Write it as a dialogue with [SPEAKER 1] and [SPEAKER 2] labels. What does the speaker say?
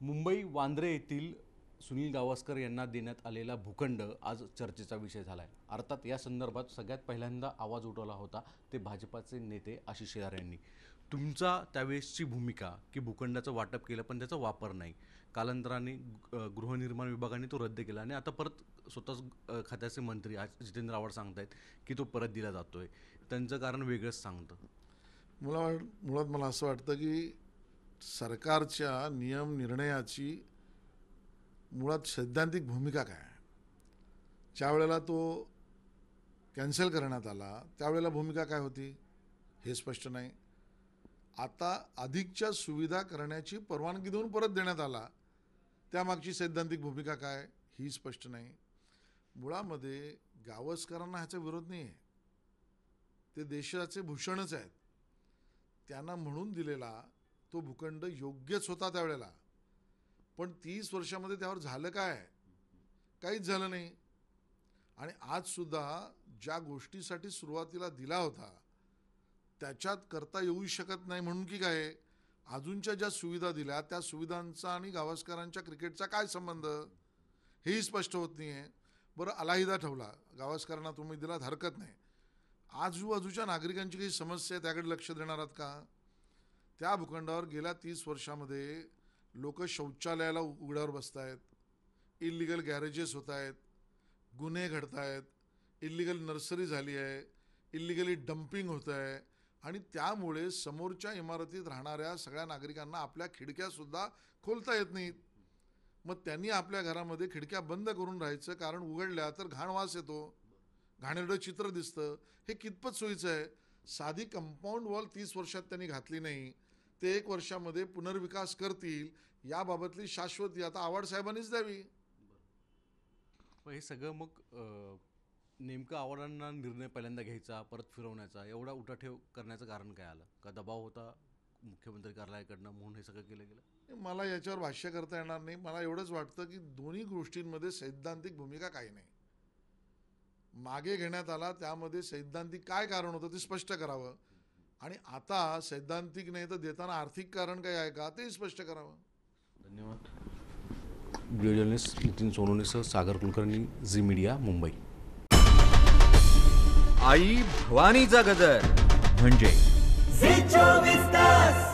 [SPEAKER 1] मुंबई वांद्रे येथील सुनील गावस्कर यांना देण्यात आलेला भूखंड आज चर्चेचा विषय झाला आहे अर्थात या संदर्भात सगळ्यात पहिल्यांदा आवाज उठवला होता ते भाजपाचे नेते आशिष शेलार यांनी. तुमचा त्यावेळेसची भूमिका की भूखंडाचं वाटप केलं पण त्याचा वापर नाही. कालांतराने गृहनिर्माण विभागाने तो रद्द केला आणि आता परत स्वतःच खात्याचे मंत्री आज जितेंद्र आव्हाड सांगतायत की तो परत दिला जातोय. त्यांचं कारण वेगळंच सांगतं.
[SPEAKER 2] मला मुळात मला असं वाटतं की सरकारच्या नियम निर्णयाची मुळात सैद्धांतिक भूमिका काय आहे? ज्या वेळेला तो कॅन्सल करण्यात आला त्यावेळेला भूमिका काय होती? हे स्पष्ट नाही. आता अधिकच्या सुविधा करण्याची परवानगी देऊन परत देण्यात आला त्यामागची सैद्धांतिक भूमिका काय ही स्पष्ट नाही. मुळामध्ये गावस्करांना ह्याचा विरोध नाही आहे. ते देशाचे भूषणच आहेत. त्यांना म्हणून दिलेला तो भूखंड योग्यच होता त्यावेळेला. पण तीस वर्षामध्ये त्यावर झालं काय? काहीच झालं नाही. आणि आजसुद्धा ज्या गोष्टीसाठी सुरुवातीला दिला होता त्याच्यात करता येऊ शकत नाही म्हणून की काय? अजूनच्या ज्या सुविधा दिल्या त्या सुविधांचा आणि गावस्करांच्या क्रिकेटचा काय संबंध? हेही स्पष्ट होत नाही आहे बरं अलाहिदा ठेवला. गावस्करांना तुम्ही दिलात हरकत नाही. आजूबाजूच्या नागरिकांची काही समस्या आहे त्याकडे लक्ष देणार आहात का? त्या भूखंडावर गेल्या तीस वर्षामध्ये लोक शौचालयाला उघड्यावर बसत आहेत इल्लिगल गॅरेजेस होत आहेत गुन्हे घडत आहेत इल्लिगल नर्सरी झाली आहे इल्लिगली डम्पिंग होतं आहे आणि त्यामुळे समोरच्या इमारतीत राहणाऱ्या सगळ्या नागरिकांना आपल्या खिडक्यासुद्धा खोलता येत नाहीत. मग त्यांनी आपल्या घरामध्ये खिडक्या बंद करून राहायचं कारण उघडल्या तर घाण वास येतो घाणेरडं चित्र दिसतं. हे कितपत सोयीचं आहे? साधी कंपाऊंड वॉल तीस वर्षात त्यांनी घातली नाही. ते एक वर्षामध्ये पुनर्विकास करतील याबाबतली शाश्वती आता आव्हाड साहेबांनीच द्यावी.
[SPEAKER 1] पण हे सगळं मग नेमकं आवडांना निर्णय पहिल्यांदा घ्यायचा परत फिरवण्याचा एवढा उठाठेव करण्याचं कारण काय आलं? का दबाव होता मुख्यमंत्री कार्यालयाकडनं म्हणून हे सगळं केलं गेलं?
[SPEAKER 2] मला याच्यावर भाष्य करता येणार नाही. मला एवढंच वाटतं की दोन्ही गोष्टींमध्ये सैद्धांतिक भूमिका काही नाही. मागे घेण्यात आला त्यामध्ये सैद्धांतिक काय कारण होतं ते स्पष्ट करावं. आणि आता सैद्धांतिक नाही तर देताना आर्थिक कारण काय आहे का? तेही स्पष्ट करावं.
[SPEAKER 1] धन्यवाद. व्हिडिओ जर्नलिस्ट नितीन सोनवणेसह सागर कुलकर्णी झी मीडिया मुंबई.
[SPEAKER 3] आई भवानीचा गजर. म्हणजे?
[SPEAKER 4] झी चोवीस तास.